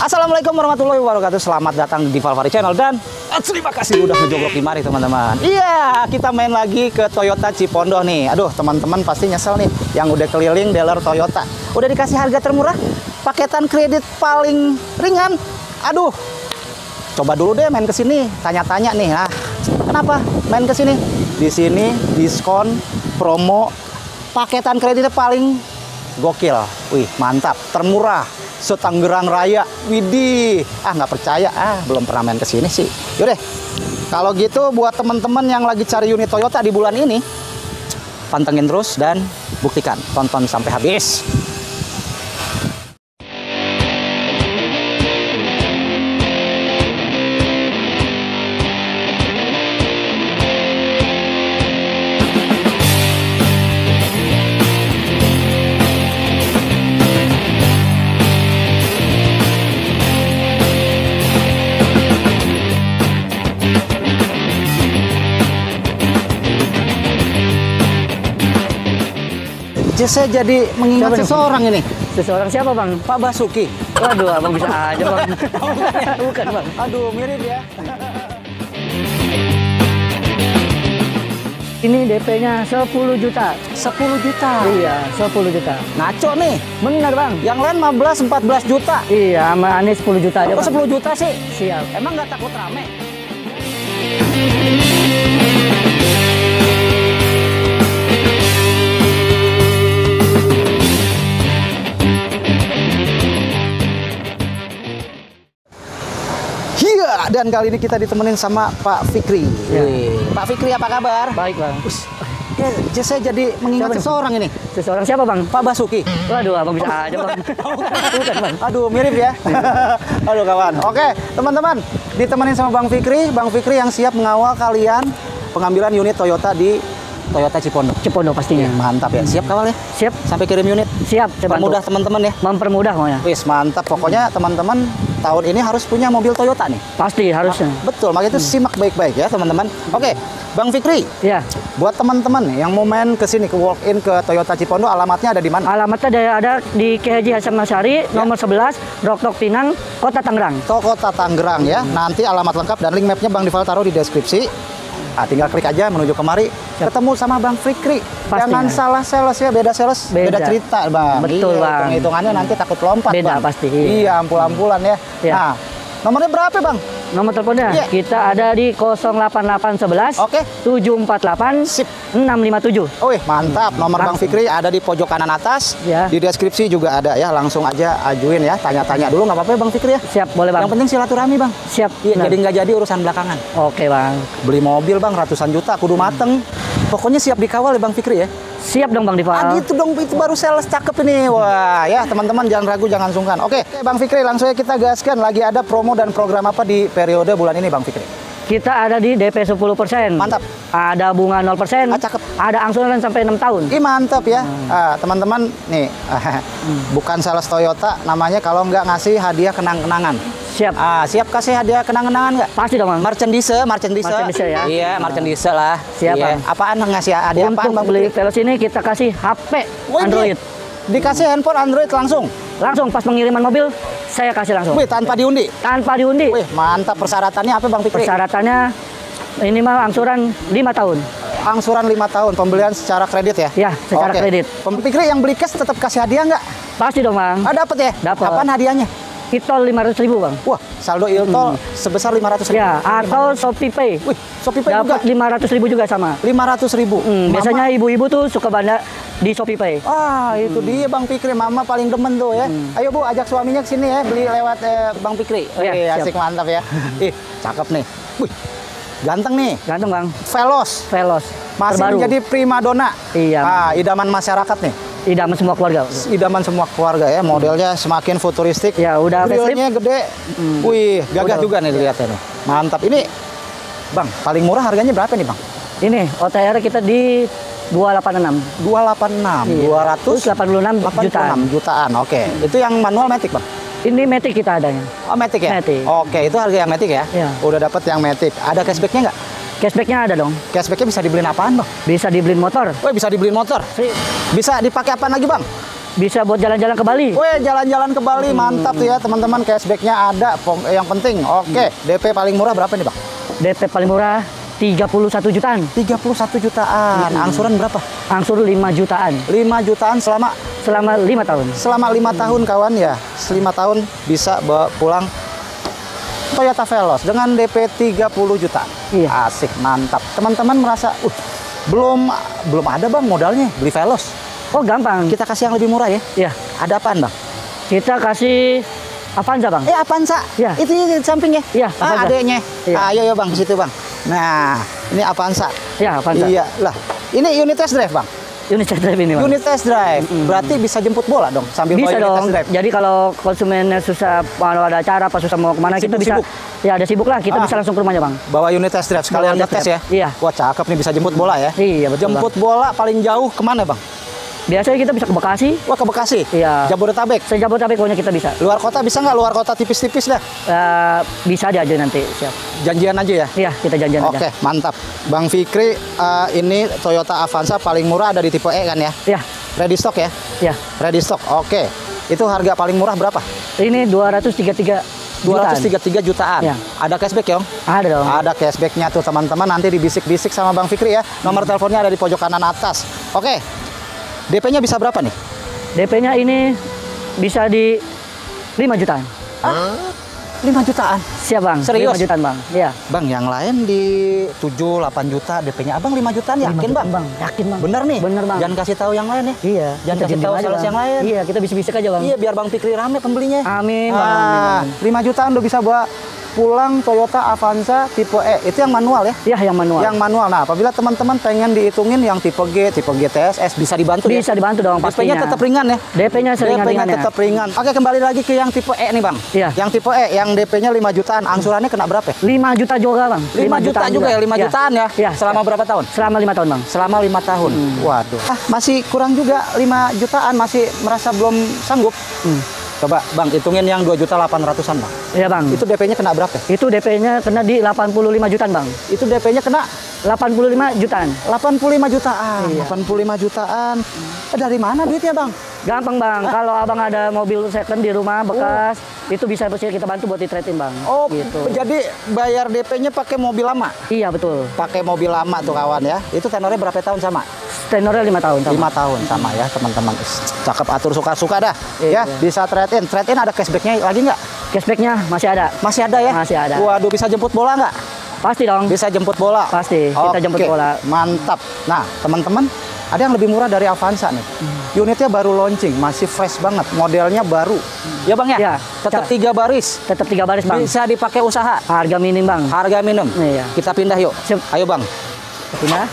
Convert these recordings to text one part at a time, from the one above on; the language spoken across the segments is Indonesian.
Assalamualaikum warahmatullahi wabarakatuh. Selamat datang di Valvari Channel dan terima kasih udah ngejogrok di mari teman-teman. Iya, kita main lagi ke Toyota Cipondoh nih. Aduh, teman-teman pasti nyesel nih yang udah keliling dealer Toyota. Udah dikasih harga termurah, paketan kredit paling ringan. Aduh, coba dulu deh main ke sini, tanya-tanya nih. Nah, kenapa main ke sini? Di sini diskon promo paketan kreditnya paling gokil. Wih, mantap, termurah. Setanggerang Raya. Widih. Ah, nggak percaya. Ah, belum pernah main ke sini sih. Yaudah. Kalau gitu buat teman-teman yang lagi cari unit Toyota di bulan ini, pantengin terus dan buktikan. Tonton sampai habis. Saya jadi mengingat Siapa seseorang ini. Seseorang siapa bang? Pak Basuki. Waduh abang bisa aja bang. Bukan bang. Aduh, mirip ya. Ini DP-nya 10 juta. 10 juta. Iya, 10 juta. Ngaco nih. Benar bang. Yang lain 15 14 juta. Iya, sama Anies 10 juta aja Kok bang. 10 juta sih? Siap. Emang nggak takut rame? Dan kali ini kita ditemenin sama Pak Fikri. Ya. Pak Fikri apa kabar? Baik bang. Ya, j- saya jadi mengingat Siapa seseorang ini. Seseorang siapa bang? Pak Basuki. Waduh abang bisa aja bang. Bukan bang. Aduh, mirip ya. Aduh, kawan. Oke, teman-teman, ditemenin sama Bang Fikri. Bang Fikri yang siap mengawal kalian pengambilan unit Toyota di Toyota Cipondoh. Cipondo pastinya. Mantap ya. Siap kawal ya? Siap. Sampai kirim unit. Siap. Saya. Permudah teman-teman ya. Mempermudah maunya. Wis, mantap. Pokoknya teman-teman tahun ini harus punya mobil Toyota nih. Pasti harusnya. Betul, makanya itu simak baik-baik ya, teman-teman. Oke, Bang Fikri, Ya. buat teman-teman yang mau main ke sini ke walk in ke Toyota Cipondoh, alamatnya ada di mana? Alamatnya ada, ada di KHJ Hasan Masyari, nomor 11, Roktok Pinang, Kota Tangerang. Toko Kota Tangerang ya. Nanti alamat lengkap dan link mapnya Bang Dival taruh di deskripsi. Nah, tinggal klik aja menuju kemari, ketemu sama Bang Fikri. Pastinya. Jangan salah sales ya, beda sales, beda, Beda. cerita Bang. Betul, iya, Bang. Hitung-hitungannya nanti takut lompat Beda, Bang. pasti. Iya, ampul-ampulan ya. Iya. Nah, nomornya berapa Bang? Nomor teleponnya Iya. kita ada di 08811 Oke. 748 Sip. 657. Oh, mantap. Nomor Bang. Fikri ada di pojok kanan atas. Ya. Di deskripsi juga ada ya. Langsung aja ajuin ya. Tanya-tanya dulu nggak apa-apa ya Bang Fikri ya. Siap, boleh bang. Yang penting silaturahmi Bang. Siap. Iya, jadi nggak jadi urusan belakangan. Oke bang. Beli mobil Bang ratusan juta kudu mateng. Pokoknya siap dikawal ya Bang Fikri ya. Siap dong bang Dival. Ah gitu dong, itu baru sales cakep ini. Wah, ya teman-teman jangan ragu, jangan sungkan. Oke, Oke, Bang Fikri langsung aja kita gaskan. Lagi ada promo dan program apa di periode bulan ini Bang Fikri? Kita ada di DP 10%. Mantap. Ada bunga 0%. Ah, cakep. Ada angsuran sampai 6 tahun. Ih mantap ya, Ah, teman-teman nih bukan sales Toyota, namanya kalau nggak ngasih hadiah kenang-kenangan. Siap. Ah, siap kasih hadiah kenang-kenangan nggak? Pasti dong bang. Merchandise, merchandise. Merchandise ya. Iya, merchandise lah. Siap, Iya. Bang. Apaan ngasih hadiah apaan Untuk Bang beli? Veloz ini kita kasih HP Wih, Android. di- Dikasih handphone Android langsung. Langsung pas pengiriman mobil saya kasih langsung. Wih, tanpa diundi. Tanpa diundi. Wih, mantap persyaratannya apa Bang Fikri? Persyaratannya ini mah angsuran 5 tahun. Angsuran 5 tahun, pembelian secara kredit ya? Ya, secara Oke. kredit. Fikri yang beli cash tetap kasih hadiah nggak? Pasti dong bang. Ah, dapat ya? Dapat. Apaan hadiahnya? Kitol 500 ribu bang. Wah, saldo iltol sebesar 500 ribu. Ya, atau Shopee Pay. Wih, Shopee Pay juga Dapat 500 ribu juga sama. 500 ribu. Hmm, biasanya ibu-ibu tuh suka banda di Shopee Pay. Ah, itu Hmm. dia Bang Fikri, Mama paling demen tuh ya. Ayo Bu, ajak suaminya ke sini ya, beli lewat eh, Bang Fikri. Oh, ya, siap. asik mantap ya. Ih, cakep nih. Wih, ganteng nih. Ganteng bang. Velos. Veloz. Masih terbaru. menjadi primadona. Iya. Ah, idaman masyarakat nih. Idaman semua keluarga. Idaman semua keluarga ya, modelnya semakin futuristik. Ya, udah Grillnya gede. Wih, gagah Udah. juga nih dilihatnya nih. Mantap. Ini Bang, paling murah harganya berapa nih, Bang? Ini OTR kita di 286. 286, Iya. 286 86 jutaan. jutaan. Oke. Itu yang manual matic, Bang. Ini Matic kita adanya. Oh, matic ya? Matic. Oke, itu harga yang matic ya? Iya. Udah dapat yang matic. Ada cashbacknya nggak? Cashbacknya ada dong. Cashbacknya bisa dibeliin apaan, Bang? Bisa dibeliin motor. Oh, bisa dibeliin motor. Si- Bisa dipakai apaan lagi, Bang? bisa buat jalan-jalan ke Bali. Weh, jalan-jalan ke Bali mantap tuh ya teman-teman. Cashbacknya ada. Pong- Yang penting, oke. DP paling murah berapa nih bang? DP paling murah 31 jutaan. 31 jutaan. Angsuran berapa? Angsur 5 jutaan 5 jutaan selama selama 5 tahun. selama lima tahun kawan ya. Selima tahun bisa bawa pulang Toyota Veloz dengan DP 30 juta. Iya. Asik, mantap. Teman-teman merasa, uh, belum belum ada bang modalnya beli Veloz. Oh, gampang. Kita kasih yang lebih murah ya. Ya, Ada apaan bang? kita kasih Avanza, Bang. Eh Avanza. Iya. Itu di samping ya? Iya, Ah, adeknya. Iya. Ayo ya bang, situ bang. Nah, ini Avanza. Ya, Avanza. Iya, lah. Ini unit test drive bang. Unit test drive ini, Bang. Unit test drive. Berarti bisa jemput bola dong sambil bisa bawa unit dong. test drive. Jadi kalau konsumennya susah kalau ada acara apa susah mau ke mana kita bisa Sibuk-sibuk. ya ada sibuk lah kita Ah. bisa langsung ke rumahnya bang. Bawa unit test drive sekalian ngetes test ya. Iya. Wah cakep nih bisa jemput bola ya. Iya betul Jemput bola paling jauh ke mana bang? Biasanya kita bisa ke Bekasi, Wah ke Bekasi. Iya. Jabodetabek. sejabotabek pokoknya kita bisa. Luar kota bisa nggak? Luar kota tipis-tipis dah. Eh, bisa aja aja nanti siap. Janjian aja ya. Iya kita janjian Oke, aja. mantap. Bang Fikri, eh, ini Toyota Avanza paling murah ada di tipe E kan ya? Iya Ready stock ya? iya. Ready stock. Oke. Itu harga paling murah berapa? Ini 233 jutaan. 233 jutaan. Iya. Ada cashback ya, Om? Ada dong. Ada cashbacknya tuh teman-teman. Nanti dibisik-bisik sama Bang Fikri ya. Nomor teleponnya ada di pojok kanan atas. Oke. DP-nya bisa berapa nih? DP-nya ini bisa di 5 jutaan. 5 jutaan. Siap bang. Serius? 5 jutaan bang. Iya. Bang, yang lain di 7 8 juta DP-nya. Abang 5 jutaan yakin, 5 Bang? jutaan, Bang. Yakin bang. Bener nih? Bener bang. Jangan kasih tahu yang lain ya. Iya. Jangan kita kasih tahu sales Bang. yang lain. Iya kita bisik-bisik aja bang. Iya, biar Bang Fikri rame pembelinya. Amin bang. Ah, Amin, 5 jutaan udah bisa bawa pulang Toyota Avanza tipe E. Itu yang manual ya? Iya yang manual. Yang manual. Nah, apabila teman-teman pengen dihitungin yang tipe G, tipe GTSS bisa dibantu ya? bisa dibantu dong DP-nya pastinya. tetap ringan ya? DP-nya DP-nya seringan-ringan ya. tetap ringan. Oke, kembali lagi ke yang tipe E nih, Bang. Iya. Yang tipe E, yang DP-nya 5 jutaan, angsurannya kena berapa? ya? 5 juta juga bang. 5 juta juga ya, 5 Iya. jutaan ya? Iya. Selama berapa tahun? Selama 5 tahun bang. Selama 5 tahun. Waduh. Ah, masih kurang juga 5 jutaan, masih merasa belum sanggup. Hmm. Coba, Bang, hitungin yang 2 juta 800-an, Bang. Iya bang. Itu DP-nya kena berapa? Itu DP-nya kena di 85 jutaan bang. Itu DP-nya kena 85 jutaan. 85 jutaan. Iya. 85 jutaan. Eh, dari mana duitnya, Bang? Gampang bang. Kalau abang ada mobil second di rumah bekas, itu bisa kita bantu buat di trade bang. Oh, gitu. jadi bayar DP-nya pakai mobil lama. Iya betul. Pakai mobil lama tuh kawan ya. Itu tenornya berapa tahun sama? Tenornya 5 tahun. sama. Lima tahun sama ya teman-teman. Cakep atur suka-suka dah. Iya. Ya, bisa trade in. Trade in ada cashbacknya lagi nggak? Cashbacknya masih ada. Masih ada ya? Masih ada. Waduh, bisa jemput bola nggak? Pasti dong. Bisa jemput bola. Pasti, kita Oke, jemput bola. Mantap. Nah, teman-teman, ada yang lebih murah dari Avanza nih. Hmm. Unitnya baru launching, masih fresh banget, modelnya baru. Ya bang ya? Iya. Tetap tiga baris. Tetap tiga baris bang. Bisa dipakai usaha. Harga minim bang. Harga minum. Iya. Kita pindah yuk. Sip. Ayo bang. Punya.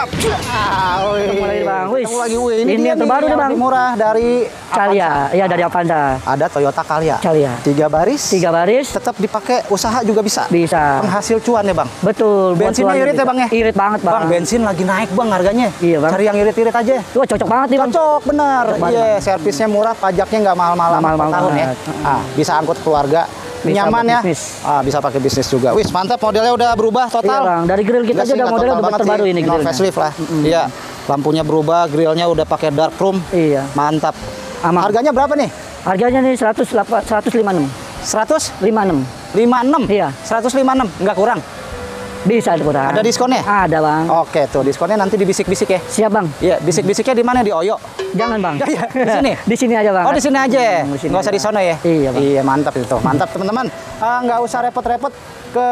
Siap. Ah, wih. Ketemu lagi, Bang. Wih. Ketemu lagi. Wih, ini, Ini yang terbaru nih, Bang. murah dari Calia. Iya dari Avanza. Ada Toyota Calya. Calya. Tiga baris. Tiga baris. Tetap dipakai usaha juga bisa. Bisa. Penghasil cuan ya bang. Betul. Bensinnya irit ya bang ya? Irit banget bang. Bang, bensin lagi naik bang harganya. Iya, Bang. Cari yang irit-irit aja. Wah cocok banget nih bang. Cocok, banget, Iya, servisnya murah, pajaknya nggak mahal-mahal mahal-mahal tahun ya. Ah, bisa angkut keluarga. Bisa Nyaman ya. bisnis. Ah, bisa pakai bisnis juga. Wis, mantap modelnya udah berubah Iya total. bang. Dari grill kita aja udah modelnya udah terbaru ini grillnya. facelift lah. Iya. Lampunya berubah, grillnya udah pakai dark room. Iya. Mantap. Aman. Harganya berapa nih? Harganya nih 108 156. 100? 56. 56? Iya. 156? Nggak kurang? Bisa kurang. Ada diskonnya? Ada bang. Oke, tuh diskonnya nanti dibisik-bisik ya. Siap bang. Iya, bisik-bisiknya di mana? Di Oyo. Jangan bang. Iya, di sini? di sini aja bang. Oh di sini aja, Hmm, di sini nggak usah di sana ya? Iya bang. Iya mantap itu, mantap teman-teman. Ah, Nggak usah repot-repot ke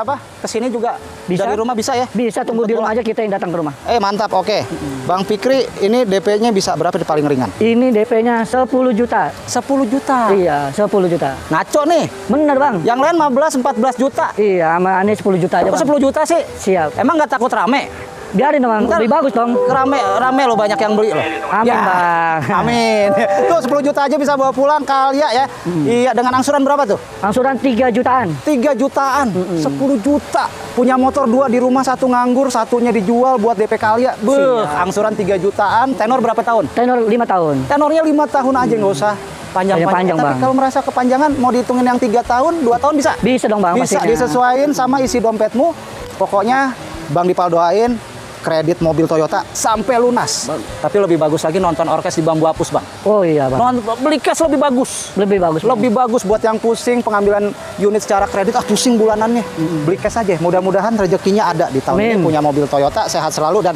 apa? Ke sini juga Bisa. dari rumah bisa ya? Bisa tunggu di rumah aja kita yang datang ke rumah. Eh mantap, oke. Bang Fikri, ini DP-nya bisa berapa di paling ringan? Ini DP-nya 10 juta. 10 juta. Iya, 10 juta. Ngaco nih. Bener bang. Yang lain 15, 14 juta. Iya, sama Ane 10 juta aja Kok bang. 10 juta sih? Siap. Emang nggak takut rame? Biarin bang, Ntar- lebih bagus dong. Rame, rame loh banyak yang beli loh. Amin, Bang. Amin. Tuh 10 juta aja bisa bawa pulang Kalia ya. Hmm. Iya, dengan angsuran berapa tuh? Angsuran 3 jutaan. 3 jutaan, 10 juta. Punya motor dua di rumah, satu nganggur, satunya dijual buat DP Kalia. Beuh, angsuran 3 jutaan, tenor berapa tahun? Tenor 5 tahun. Tenornya 5 tahun aja nggak usah panjang-panjang. Panjang, Tapi Bang. kalau merasa kepanjangan mau dihitungin yang 3 tahun, 2 tahun bisa? Bisa dong bang bisa pastinya. disesuaikan sama isi dompetmu. Pokoknya Bang Dipal doain kredit mobil Toyota sampai lunas. Tapi lebih bagus lagi nonton orkes di Bambu Apus, Bang. Oh iya bang. Nonton, beli cash lebih bagus. Lebih bagus. Bang. Lebih bagus buat yang pusing pengambilan unit secara kredit, ah pusing bulanannya. Beli cash aja. Mudah-mudahan rezekinya ada di tahun ini Amin. punya mobil Toyota sehat selalu dan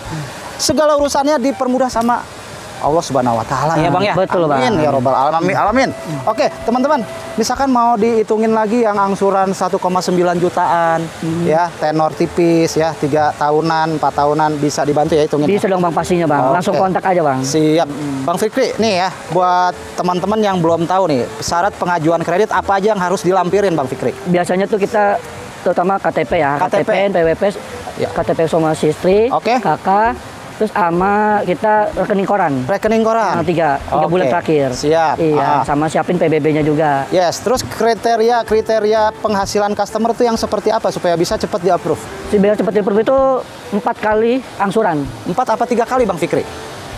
segala urusannya dipermudah sama Allah Subhanahu wa taala ya Bang ya. Betul, Bang. Amin ya robbal alamin. Alamin. Oke, teman-teman, misalkan mau dihitungin lagi yang angsuran 1,9 jutaan ya, tenor tipis ya, tiga tahunan, empat tahunan bisa dibantu ya hitungin. Bisa dong bang pastinya bang. Langsung Oke. kontak aja bang. Siap. Bang Fikri, nih ya, buat teman-teman yang belum tahu nih, syarat pengajuan kredit apa aja yang harus dilampirin Bang Fikri? Biasanya tuh kita terutama KTP ya, KTP. KTP, PWP, Ya. KTP sama si istri, Oke. kakak, terus ama kita rekening koran. Rekening koran. Nah, tiga, tiga Oke. bulan terakhir. Siap. Ah. Iya, sama siapin PBB-nya juga. Yes, terus kriteria kriteria penghasilan customer tuh yang seperti apa supaya bisa cepat di approve? Si biar cepat approve itu empat kali angsuran. Empat apa tiga kali Bang Fikri?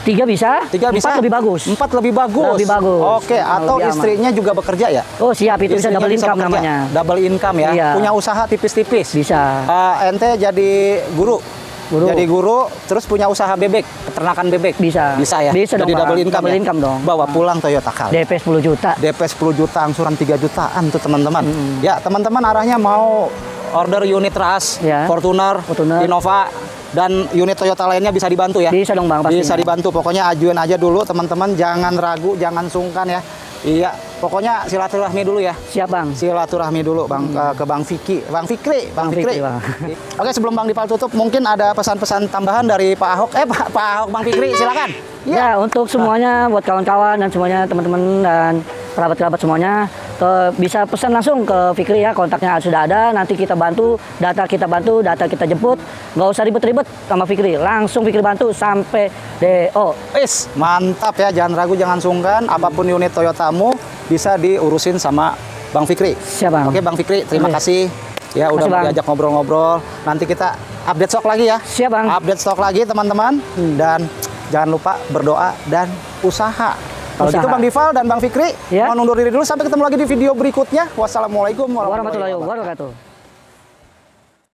Tiga bisa, Tiga bisa. empat lebih bagus. Empat lebih bagus. Lebih bagus. Oke, atau lebih aman. istrinya juga bekerja ya? Oh siap, itu bisa double income bekerja. namanya. Double income ya. Iya. Punya usaha tipis-tipis. Bisa. Eh, ente jadi guru. Guru. Jadi guru, terus punya usaha bebek, peternakan bebek. Bisa. Bisa ya. Bisa Jadi dong, double income. Double ya? income dong. Bawa pulang Toyota kali. DP 10 juta. DP 10 juta, angsuran 3 jutaan tuh teman-teman. Ya, teman-teman arahnya mau order unit ras, Ya. Fortuner, Fortuner. Innova, dan unit Toyota lainnya bisa dibantu ya? Bisa dong bang, pastinya. Bisa dibantu. Pokoknya ajuin aja dulu teman-teman, jangan ragu, jangan sungkan ya. Iya, pokoknya silaturahmi dulu ya. Siap bang. Silaturahmi dulu Bang ke, ke Bang Fikri, Bang Fikri, Bang, Bang Fikri. Fikri, Bang. Oke, sebelum Bang Dipal tutup, mungkin ada pesan-pesan tambahan dari Pak Ahok. Eh, Pak, Pak Ahok, Bang Fikri, silakan. Ya, untuk semuanya buat kawan-kawan dan semuanya teman-teman dan kerabat-kerabat semuanya ke, bisa pesan langsung ke Fikri ya kontaknya sudah ada nanti kita bantu data kita bantu data kita jemput nggak usah ribet-ribet sama Fikri langsung Fikri bantu sampai DO Wis, mantap ya, jangan ragu, jangan sungkan. Apa pun unit Toyotamu bisa diurusin sama Bang Fikri. siap bang Oke, Bang Fikri, terima Oke. kasih. Ya, udah Bang. diajak ngobrol-ngobrol. Nanti kita update stok lagi ya. siap bang Update stok lagi, teman-teman. Dan jangan lupa berdoa dan usaha. Kalau gitu Bang Dival dan Bang Fikri, Ya. mau undur diri dulu. Sampai ketemu lagi di video berikutnya. Wassalamualaikum warahmatullahi wabarakatuh